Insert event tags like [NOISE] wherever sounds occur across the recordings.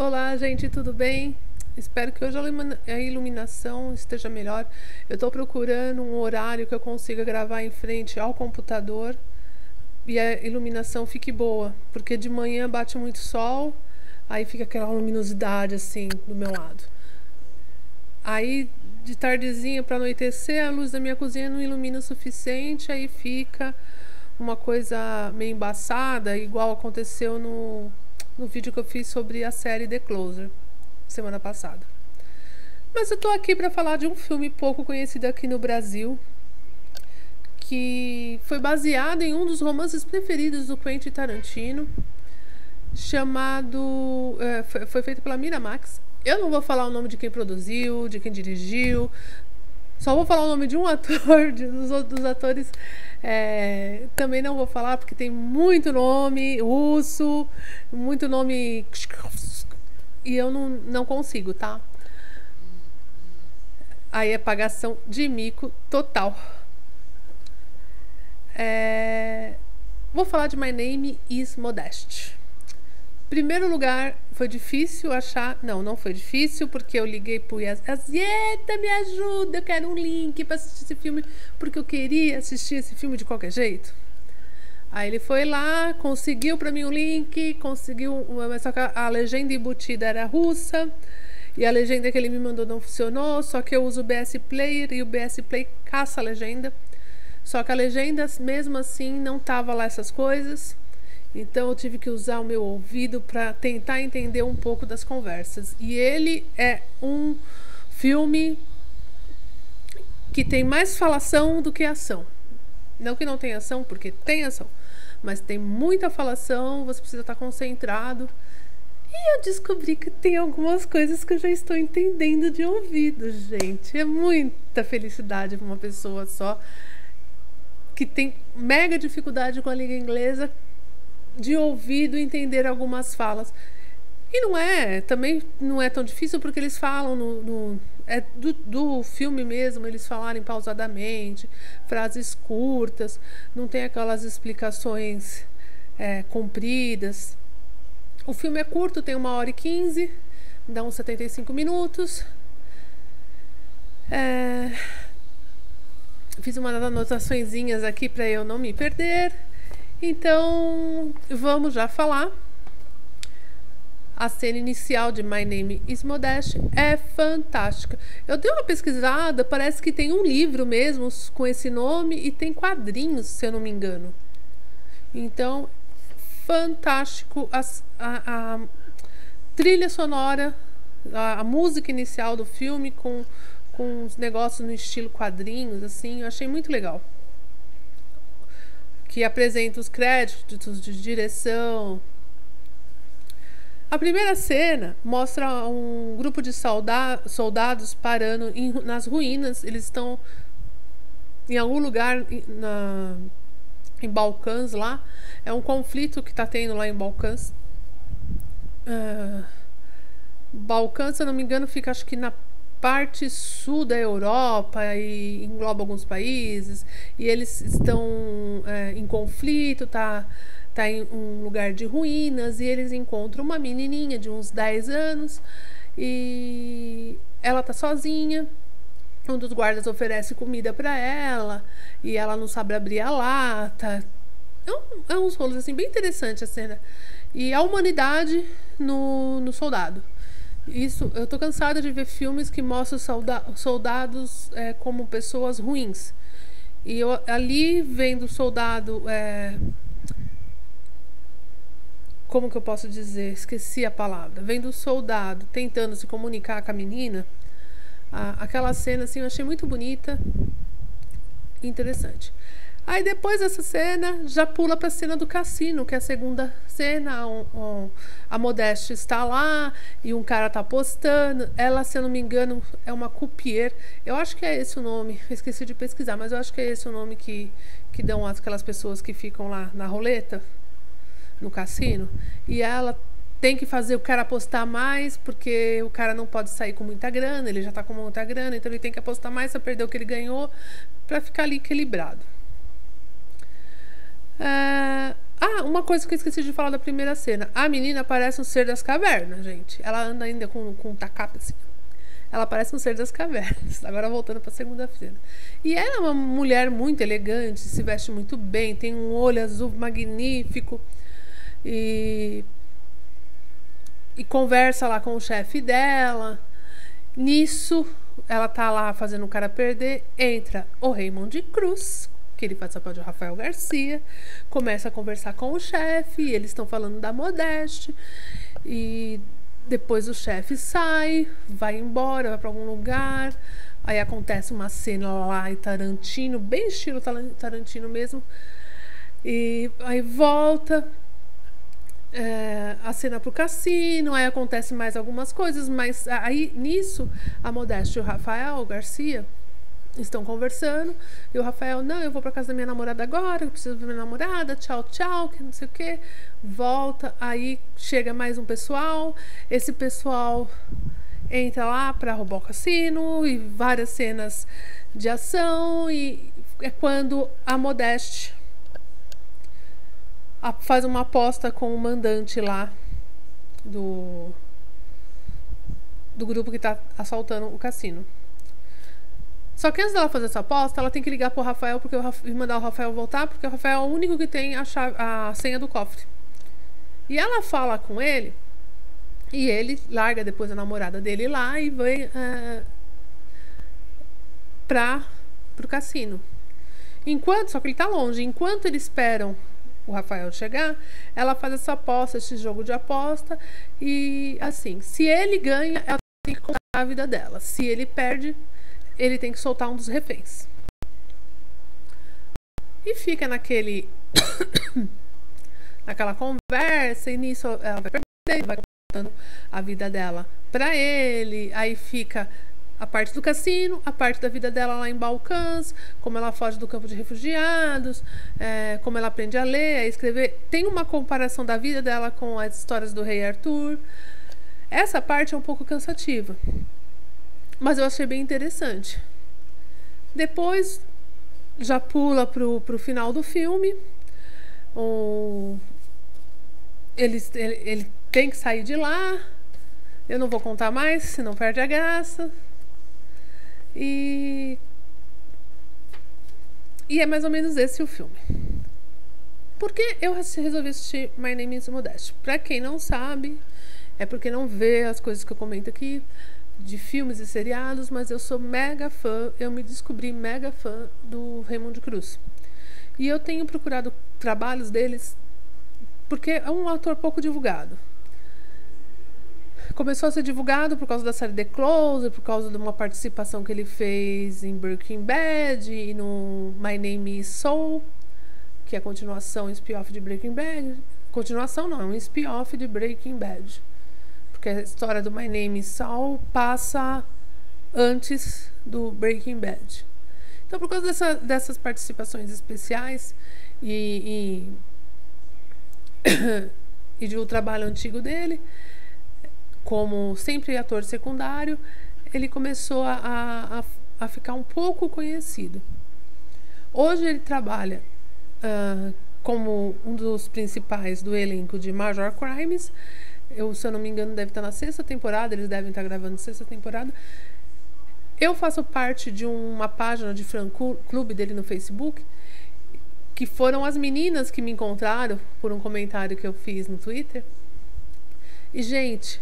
Olá, gente, tudo bem? Espero que hoje a iluminação esteja melhor. Eu estou procurando um horário que eu consiga gravar em frente ao computador e a iluminação fique boa, porque de manhã bate muito sol, aí fica aquela luminosidade assim do meu lado. Aí de tardezinha para anoitecer, a luz da minha cozinha não ilumina o suficiente, aí fica uma coisa meio embaçada, igual aconteceu no, no vídeo que eu fiz sobre a série The Closer, semana passada. Mas eu tô aqui para falar de um filme pouco conhecido aqui no Brasil, que foi baseado em um dos romances preferidos do Quentin Tarantino, chamado. É, foi, foi feito pela Miramax. Eu não vou falar o nome de quem produziu, de quem dirigiu. Só vou falar o nome de um [LAUGHS] ator, de, dos outros atores. É, também não vou falar porque tem muito nome russo, muito nome. E eu não, não consigo, tá? Aí é pagação de mico total. É, vou falar de My Name is Modeste. Primeiro lugar, foi difícil achar. Não, não foi difícil, porque eu liguei pro Yazieta, me ajuda, eu quero um link para assistir esse filme, porque eu queria assistir esse filme de qualquer jeito. Aí ele foi lá, conseguiu para mim um link, conseguiu, só que a legenda embutida era russa, e a legenda que ele me mandou não funcionou, só que eu uso o BS Player e o BS Play caça a legenda. Só que a legenda, mesmo assim, não tava lá essas coisas. Então eu tive que usar o meu ouvido para tentar entender um pouco das conversas. E ele é um filme que tem mais falação do que ação. Não que não tenha ação, porque tem ação, mas tem muita falação, você precisa estar concentrado. E eu descobri que tem algumas coisas que eu já estou entendendo de ouvido, gente. É muita felicidade para uma pessoa só que tem mega dificuldade com a língua inglesa de ouvido entender algumas falas. E não é, também não é tão difícil porque eles falam no, no é do, do, filme mesmo, eles falarem pausadamente, frases curtas, não tem aquelas explicações é, compridas. O filme é curto, tem uma hora e quinze, dá uns 75 minutos. É, fiz umas anotações aqui para eu não me perder. Então, vamos já falar. A cena inicial de My Name is Modeste é fantástica. Eu dei uma pesquisada, parece que tem um livro mesmo com esse nome e tem quadrinhos, se eu não me engano. Então, fantástico a, a, a trilha sonora, a, a, música inicial do filme com, com os negócios no estilo quadrinhos, assim, eu achei muito legal que apresenta os créditos de direção. A primeira cena mostra um grupo de soldados parando em, nas ruínas. Eles estão em algum lugar na, em Balcãs lá. É um conflito que está tendo lá em Balcãs. Uh, Balcãs, se eu não me engano, fica acho que na parte sul da Europa e engloba alguns países e eles estão em conflito, tá, tá em um lugar de ruínas e eles encontram uma menininha de uns 10 anos e ela tá sozinha. Um dos guardas oferece comida para ela e ela não sabe abrir a lata. É, um, é uns rolos assim bem interessante a cena. E a humanidade no, no soldado. Isso, eu tô cansada de ver filmes que mostram solda soldados é, como pessoas ruins. E eu ali vendo o soldado. É, como que eu posso dizer? Esqueci a palavra. Vendo o soldado tentando se comunicar com a menina. A, aquela cena assim eu achei muito bonita. Interessante. Aí depois dessa cena, já pula para a cena do cassino, que é a segunda cena. Um, um, a Modeste está lá e um cara está apostando. Ela, se eu não me engano, é uma coupier. Eu acho que é esse o nome. Esqueci de pesquisar, mas eu acho que é esse o nome que, que dão aquelas pessoas que ficam lá na roleta, no cassino. E ela tem que fazer o cara apostar mais, porque o cara não pode sair com muita grana, ele já está com muita grana, então ele tem que apostar mais para perder o que ele ganhou, para ficar ali equilibrado. Uh, Ah, uma coisa que eu esqueci de falar da primeira cena. A menina parece um ser das cavernas, gente. Ela anda ainda com, com um tacape assim. Ela parece um ser das cavernas. [LAUGHS] Agora voltando para a segunda cena. E ela é uma mulher muito elegante, se veste muito bem, tem um olho azul magnífico. E, e conversa lá com o chefe dela. Nisso, ela tá lá fazendo o cara perder. Entra o Raymond Cruz, que ele faz papel de Rafael Garcia, começa a conversar com o chefe, eles estão falando da Modeste, e depois o chefe sai, vai embora, vai para algum lugar, aí acontece uma cena lá em Tarantino, bem estilo Tarantino mesmo, e aí volta, é, a cena pro cassino, aí acontece mais algumas coisas, mas aí nisso a Modeste e o Rafael Garcia estão conversando e o Rafael, não, eu vou para casa da minha namorada agora, eu preciso ver minha namorada, tchau, tchau, que não sei o que. Volta, aí chega mais um pessoal, esse pessoal entra lá para roubar o cassino e várias cenas de ação e é quando a Modeste faz uma aposta com o mandante lá do do grupo que está assaltando o cassino. Só que antes dela fazer essa aposta, ela tem que ligar pro Rafael porque o e mandar o Rafael voltar, porque o Rafael é o único que tem a, chave, a senha do cofre. E ela fala com ele, e ele larga depois a namorada dele lá e vai uh, pra, pro cassino. Enquanto, só que ele tá longe, enquanto eles esperam o Rafael chegar, ela faz essa aposta, esse jogo de aposta, e assim, se ele ganha, ela tem que contar a vida dela. Se ele perde, ele tem que soltar um dos reféns. E fica naquele. [COUGHS] naquela conversa, e nisso ela vai perdendo, vai contando a vida dela pra ele, aí fica a parte do cassino, a parte da vida dela lá em Balcãs, como ela foge do campo de refugiados, é, como ela aprende a ler, a escrever. Tem uma comparação da vida dela com as histórias do rei Arthur. Essa parte é um pouco cansativa. Mas eu achei bem interessante. Depois já pula pro, pro final do filme. O, ele, ele, ele tem que sair de lá. Eu não vou contar mais, senão perde a graça. E. E é mais ou menos esse o filme. Por que eu resolvi assistir My Name is Modeste? Pra quem não sabe, é porque não vê as coisas que eu comento aqui de filmes e seriados, mas eu sou mega fã, eu me descobri mega fã do Raymond Cruz. E eu tenho procurado trabalhos deles porque é um ator pouco divulgado. Começou a ser divulgado por causa da série The Closer, por causa de uma participação que ele fez em Breaking Bad e no My Name is Soul, que é a continuação, spin-off de Breaking Bad. Continuação não, é um spin-off de Breaking Bad porque a história do My Name is Saul passa antes do Breaking Bad. Então, por causa dessa, dessas participações especiais e, e, [COUGHS] e de um trabalho antigo dele, como sempre ator secundário, ele começou a, a, a ficar um pouco conhecido. Hoje ele trabalha uh, como um dos principais do elenco de Major Crimes eu, se eu não me engano, deve estar na sexta temporada, eles devem estar gravando sexta temporada. Eu faço parte de uma página de fã clube dele no Facebook, que foram as meninas que me encontraram por um comentário que eu fiz no Twitter. E, gente,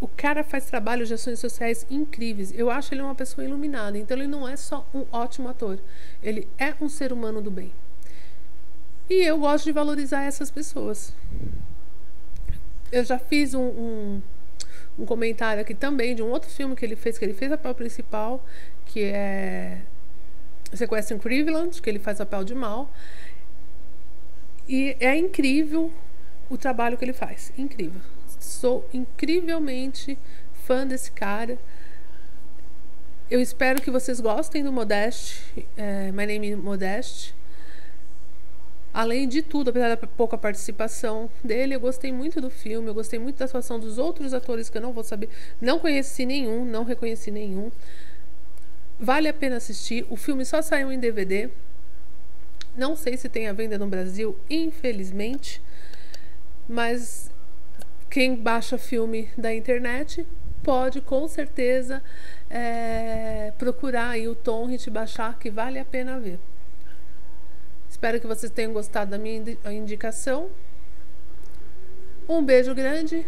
o cara faz trabalhos de ações sociais incríveis. Eu acho ele uma pessoa iluminada. Então, ele não é só um ótimo ator. Ele é um ser humano do bem. E eu gosto de valorizar essas pessoas eu já fiz um, um, um, comentário aqui também de um outro filme que ele fez, que ele fez a papel principal, que é Sequestro Cleveland, que ele faz papel de mal. E é incrível o trabalho que ele faz. Incrível. Sou incrivelmente fã desse cara. Eu espero que vocês gostem do Modeste, é, My Name is Modeste. Além de tudo, apesar da pouca participação dele, eu gostei muito do filme, eu gostei muito da atuação dos outros atores que eu não vou saber. Não conheci nenhum, não reconheci nenhum. Vale a pena assistir. O filme só saiu em DVD. Não sei se tem a venda no Brasil, infelizmente, mas quem baixa filme da internet pode com certeza é, procurar aí o te baixar, que vale a pena ver. Espero que vocês tenham gostado da minha indicação. Um beijo grande.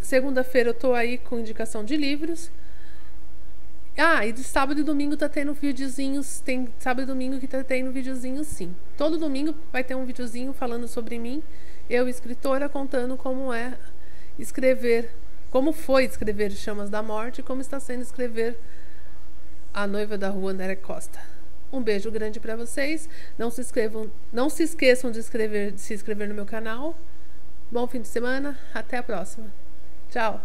Segunda-feira eu tô aí com indicação de livros. Ah, e de sábado e domingo tá tendo videozinhos. Tem sábado e domingo que tá tendo videozinho sim. Todo domingo vai ter um videozinho falando sobre mim. Eu, escritora, contando como é escrever, como foi escrever Chamas da Morte e como está sendo escrever A Noiva da Rua Nery Costa. Um beijo grande para vocês. Não se inscrevam, não se esqueçam de, de se inscrever no meu canal. Bom fim de semana. Até a próxima. Tchau.